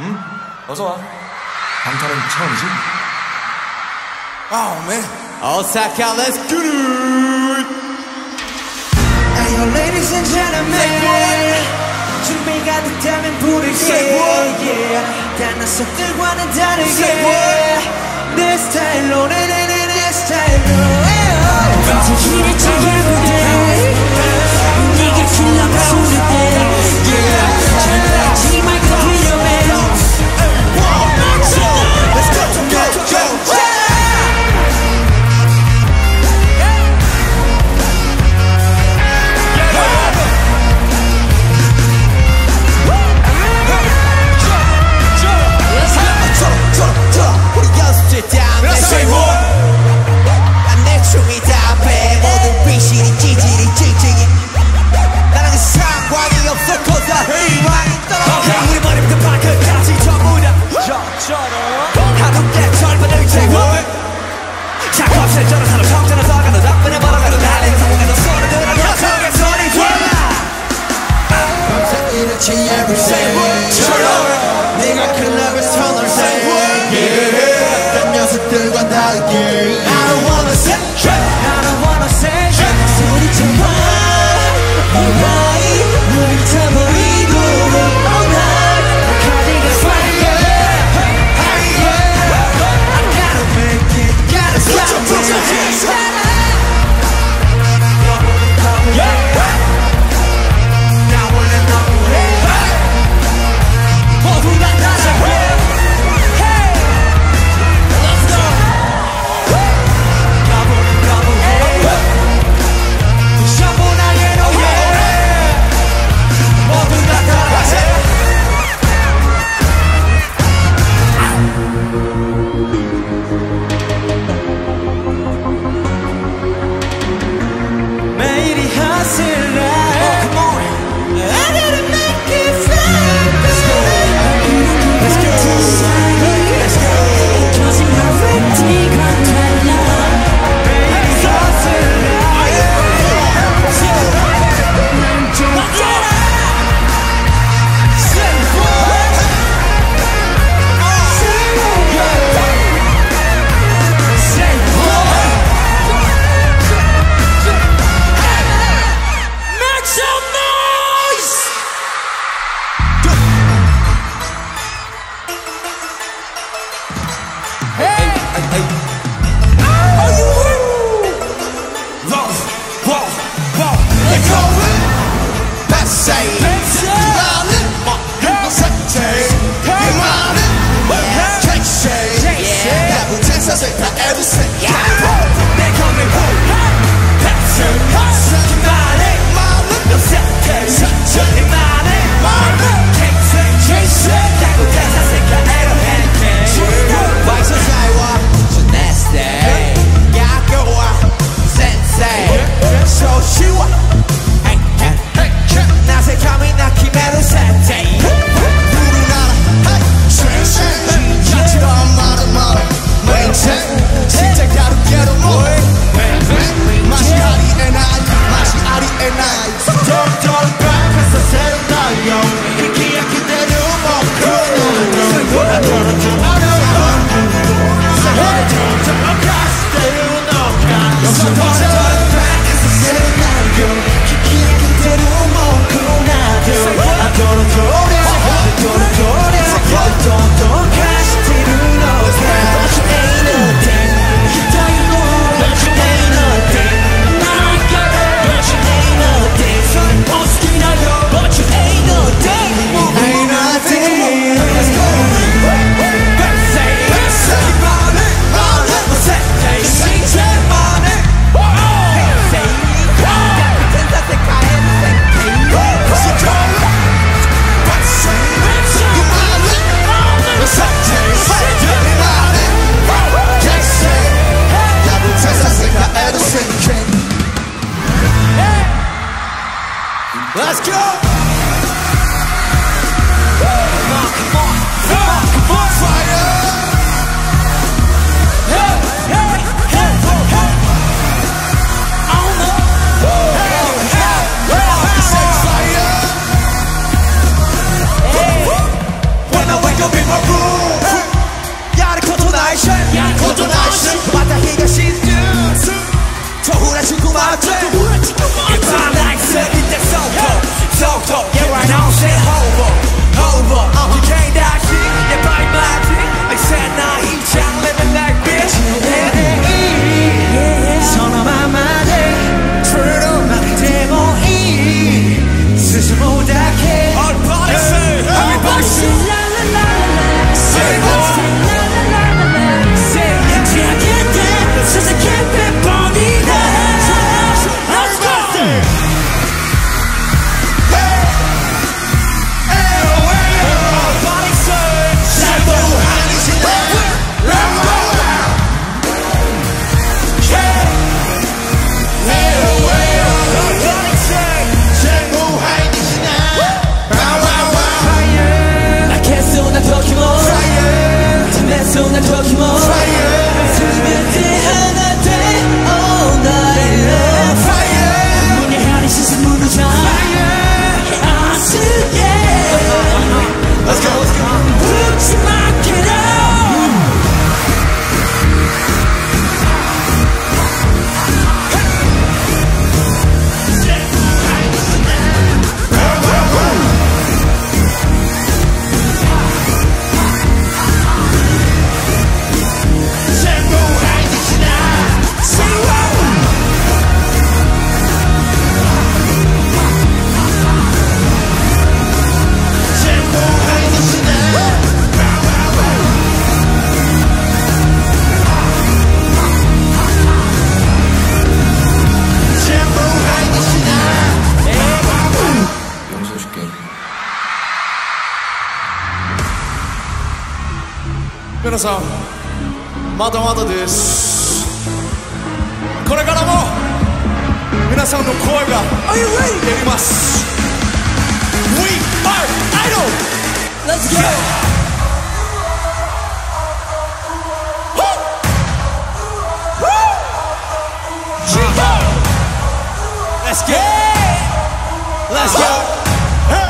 응? 어서 와. 방탄은 처음이지? Oh man. Osaka, let's go. Hey, yo, ladies and gentlemen. 준비가 됐다면 부를게. Yeah. 다른 속들과는 다르게. 내 스타일로, 내내내 내 스타일로. 방탄 oh. Let's go! Fire! Hey, hey, hey, hey! On the fire! When I wake up in my room, to go to night shift, gotta talk talk. Yeah, right. Now shit, don't say ho. 皆さんまだまだですこれからも皆さんの声がやります We are IDOL! Let's go! Let's go! Let's go! Hey!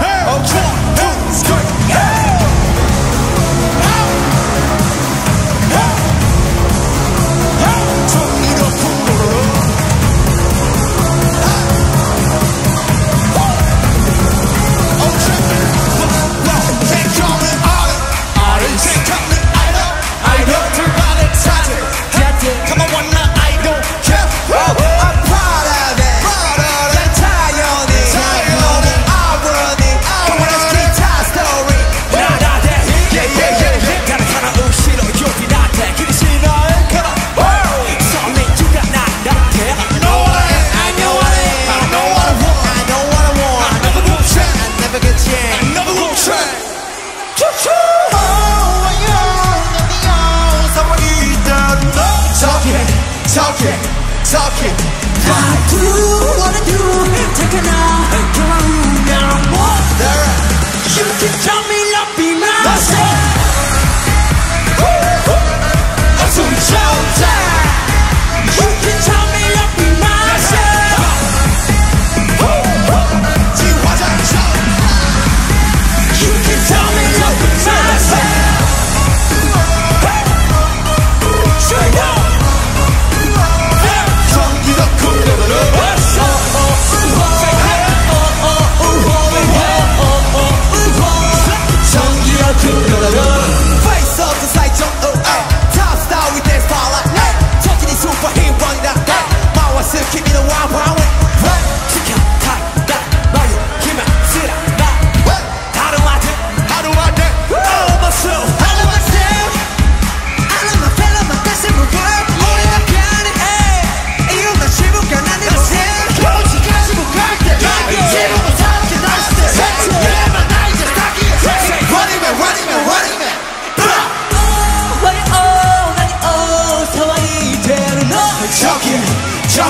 Hey! Okay! Hey!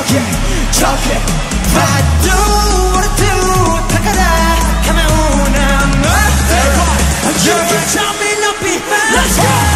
talking, do, take 우리도 다가라 Come on now, no. Hey, you can tell me no behind. Let's go.